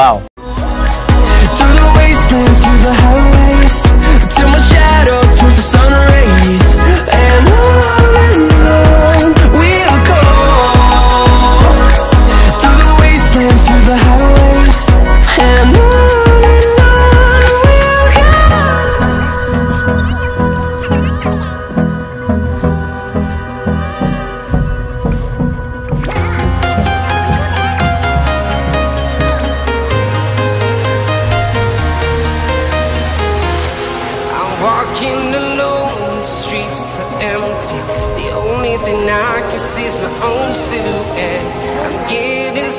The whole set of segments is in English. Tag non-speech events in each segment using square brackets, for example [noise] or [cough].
Wow.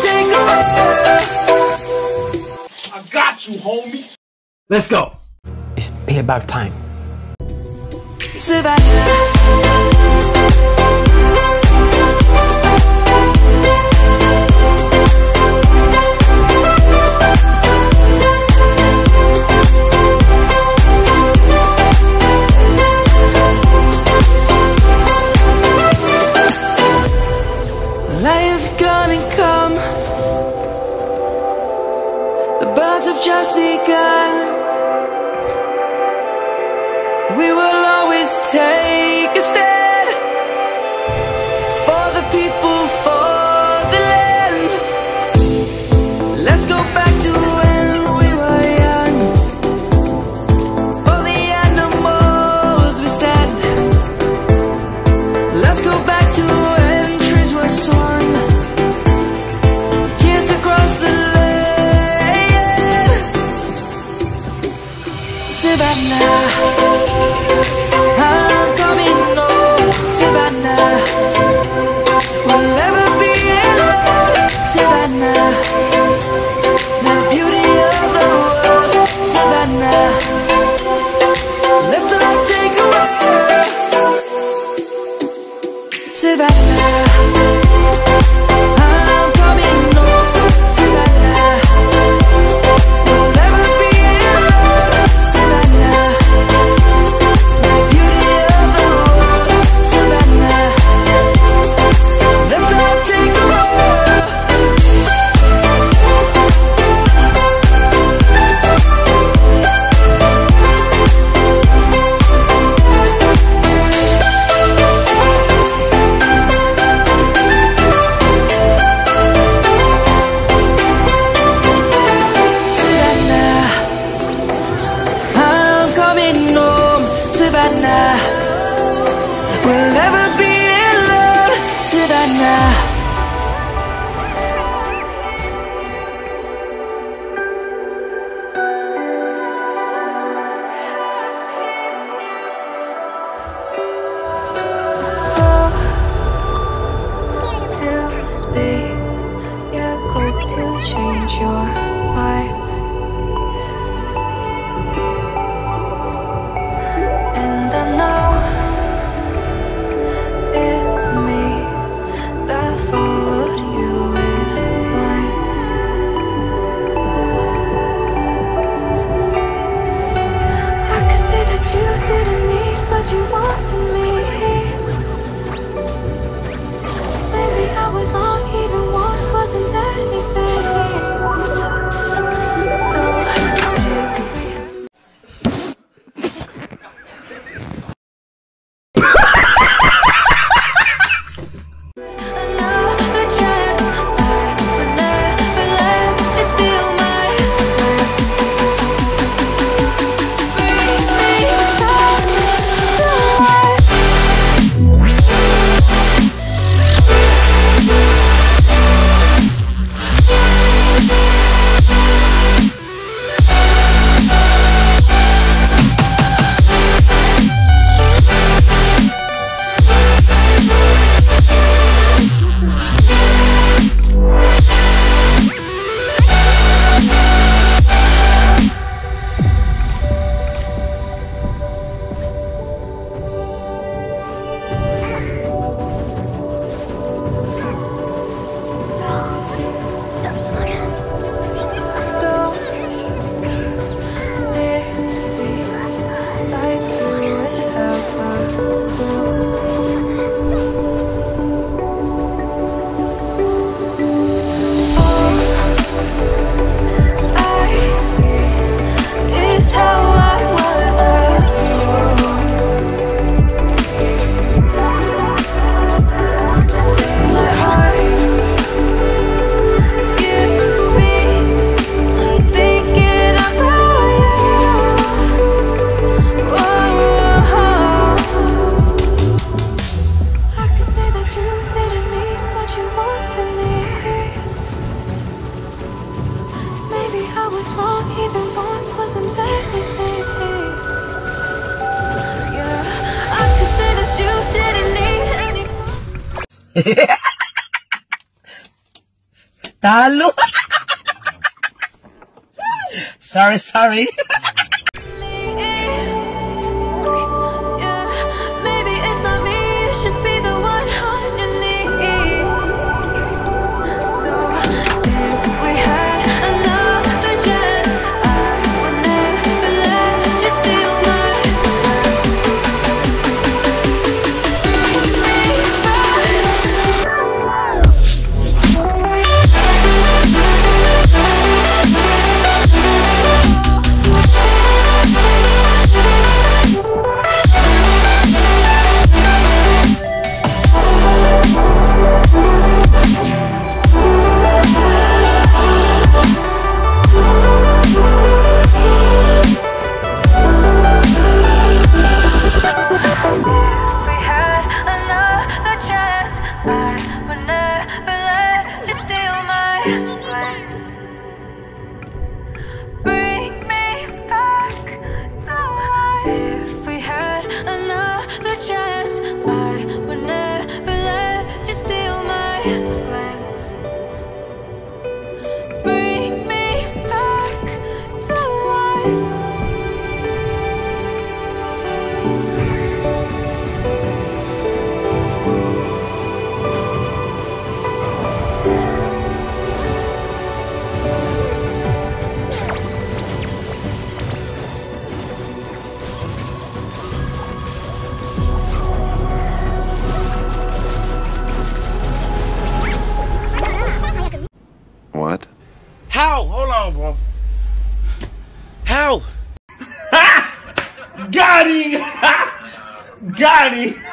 take. I got you, homie. Let's go. It's payback time. Survivor. just begun. [laughs] Talo! [laughs] sorry, sorry. Yeah. Money.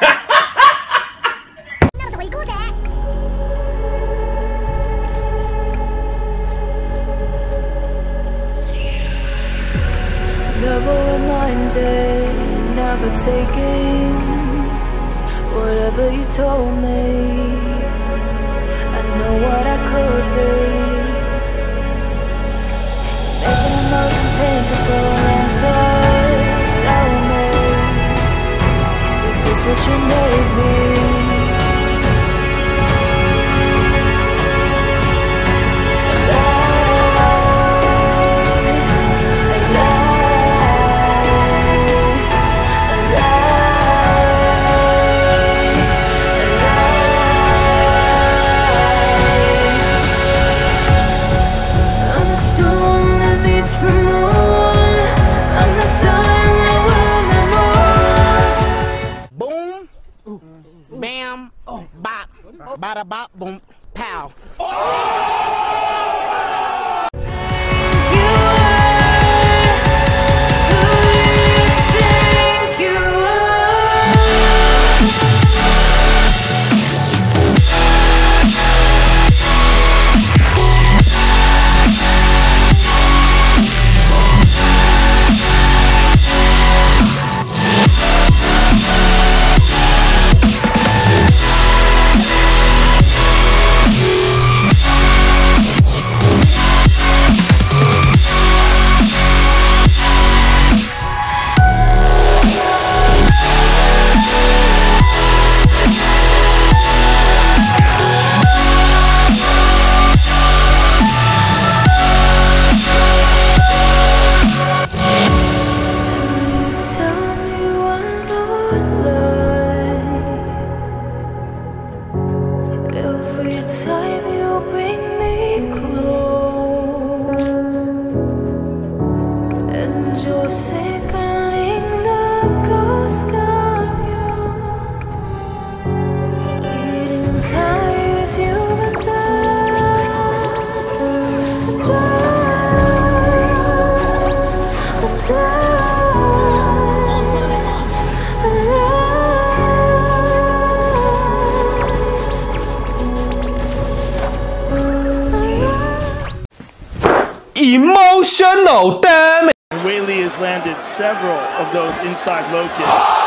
you know Emotional damage. Whaley has landed several of those inside low kicks.